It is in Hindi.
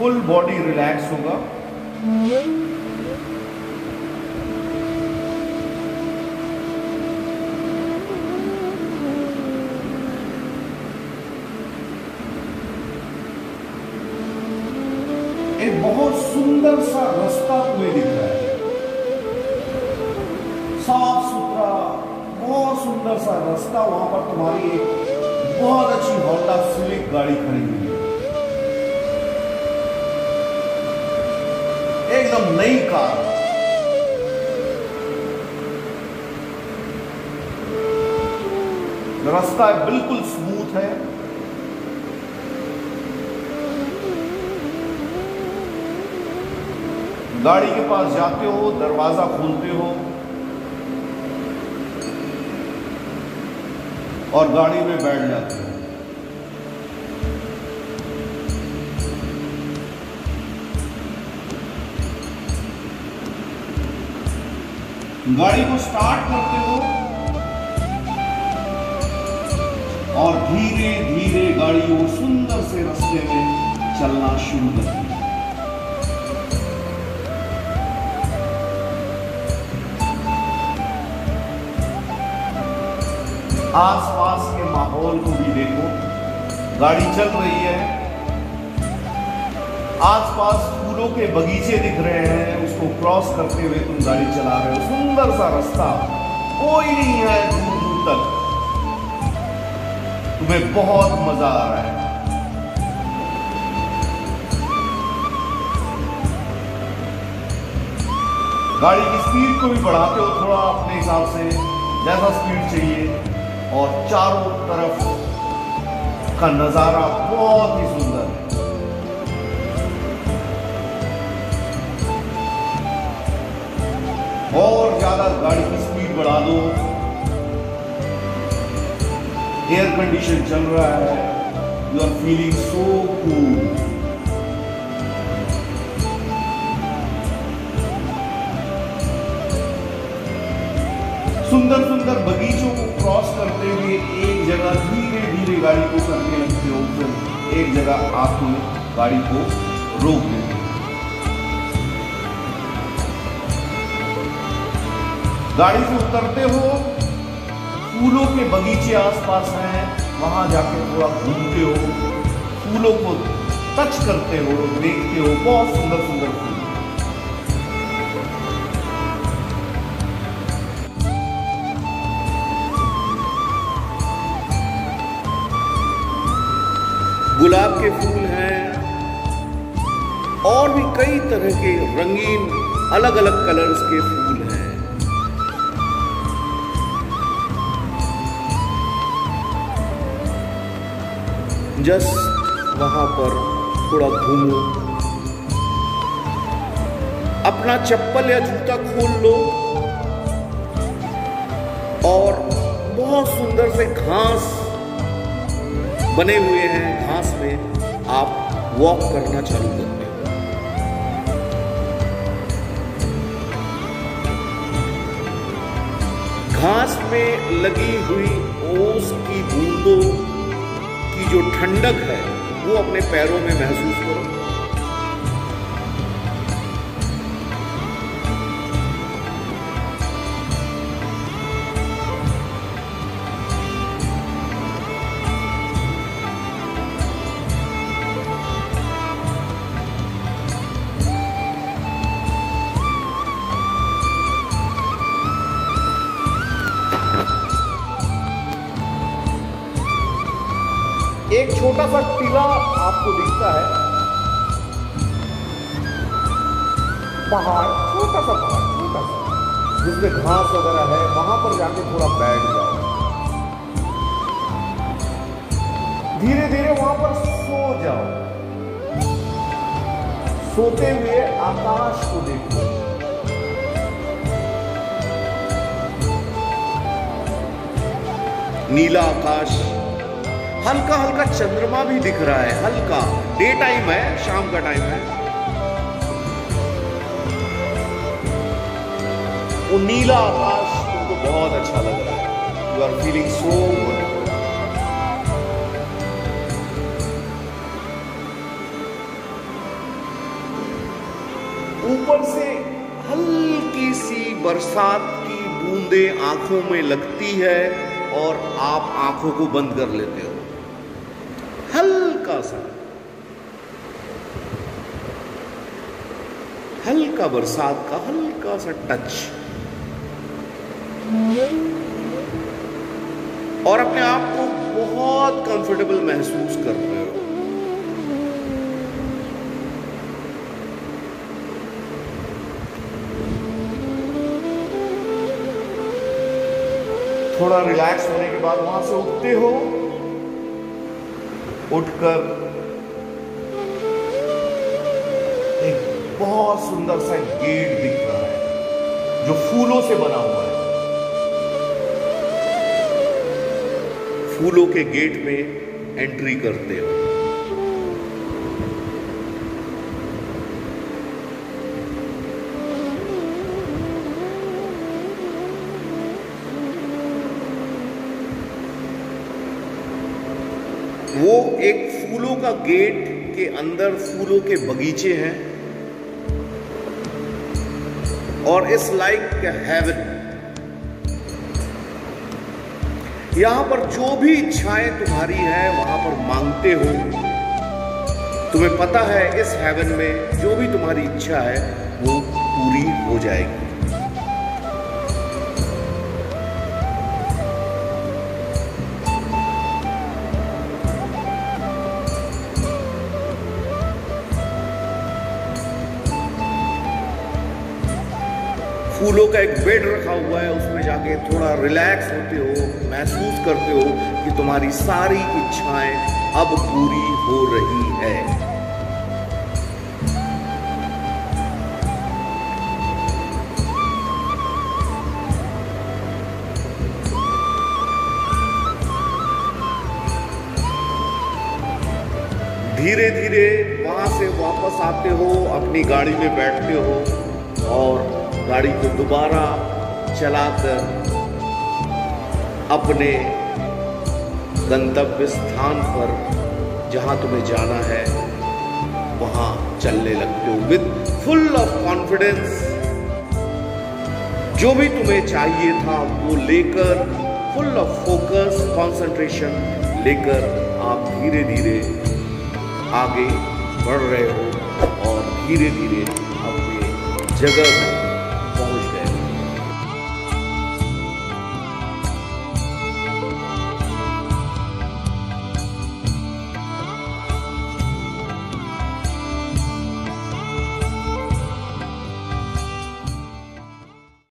फुल बॉडी रिलैक्स होगा। एक बहुत सुंदर सा रास्ता तुम्हें दिख रहा है। साफ़ सुथरा, बहुत सुंदर सा रास्ता, वहाँ पर तुम्हारी एक बहुत अच्छी होंडा सिविक गाड़ी खड़ी हुई है। एकदम नई कार। रास्ता बिल्कुल स्मूथ है। गाड़ी के पास जाते हो, दरवाज़ा खोलते हो, और गाड़ी में बैठ जाते हो। गाड़ी को स्टार्ट करते हो और धीरे धीरे गाड़ी वो सुंदर से रास्ते में चलना शुरू करती है आसपास के माहौल को भी देखो। गाड़ी चल रही है। आसपास फूलों के बगीचे दिख रहे हैं। उसको क्रॉस करते हुए तुम गाड़ी चला रहे हो। सुंदर सा रास्ता। कोई नहीं है दूर दूर तक। तुम्हें बहुत मज़ा आ रहा है। गाड़ी की स्पीड को भी बढ़ाते हो थोड़ा अपने हिसाब से। जैसा स्पीड चाहिए। और चारों तरफ़ का नज़ारा बहुत ही सुंदर। और ज़्यादा गाड़ी की स्पीड बढ़ा दो। एयर कंडीशन चल रहा है। You are feeling so cool सुंदर सुंदर बगीचों को क्रॉस करते हुए एक जगह धीरे धीरे गाड़ी को करने लगते हो फिर एक जगह आप गाड़ी को रोक देते गाड़ी से उतरते हो, फूलों के बगीचे आसपास हैं, वहाँ जाके थोड़ा घूमते हो, फूलों को टच करते हो, देखते हो, बहुत सुंदर सुंदर फूल। गुलाब के फूल हैं, और भी कई तरह के रंगीन अलग अलग कलर्स के फूल। जस्ट वहाँ पर थोड़ा घूमो। अपना चप्पल या जूता खोल लो। और बहुत सुंदर से घास बने हुए हैं। घास में आप वॉक करना चालू करते हो घास में लगी हुई ओस की बूंदों ठंडक है वो अपने पैरों में महसूस करो। छोटा सा टीला आपको दिखता है। पहाड़, छोटा सा पहाड़, छोटा सा। जिसमें घास वगैरह है, वहाँ पर जाके थोड़ा बैठ जाओ। धीरे धीरे वहाँ पर सो जाओ। सोते हुए आकाश को देखो। नीला आकाश हल्का हल्का चंद्रमा भी दिख रहा है, हल्का। डे टाइम है, शाम का टाइम है। वो नीला आकाश तुमको बहुत अच्छा लग रहा है। You are feeling so good ऊपर से हल्की सी बरसात की बूंदे आँखों में लगती है और आप आँखों को बंद कर लेते हो। हल्का बरसात का हल्का सा टच और अपने आप को बहुत कंफर्टेबल महसूस कर रहे हो। थोड़ा रिलैक्स होने के बाद वहाँ से उठते हो, उठकर बहुत सुंदर सा गेट दिख रहा है, जो फूलों से बना हुआ है। फूलों के गेट में एंट्री करते हो। वो एक फूलों का गेट के अंदर फूलों के बगीचे हैं। और इस लाइक हैवन। यहाँ पर जो भी इच्छाएँ तुम्हारी है, वहाँ पर मांगते हो। तुम्हें पता है, इस हेवन में जो भी तुम्हारी इच्छा है, वो पूरी हो जाएगी। फूलों का एक बेड रखा हुआ है, उसमें जाके थोड़ा रिलैक्स होते हो, महसूस करते हो कि तुम्हारी सारी इच्छाएँ अब पूरी हो रही है। धीरे धीरे वहाँ से वापस आते हो, अपनी गाड़ी में बैठते हो और गाड़ी को दोबारा चलाकर अपने गंतव्य स्थान पर जहाँ तुम्हें जाना है, वहाँ चलने लगते हो विद फुल ऑफ़ कॉन्फिडेंस जो भी तुम्हें चाहिए था, वो लेकर फुल ऑफ़ फोकस कंसंट्रेशन लेकर आप धीरे धीरे आगे बढ़ रहे हो और धीरे धीरे अपने जगह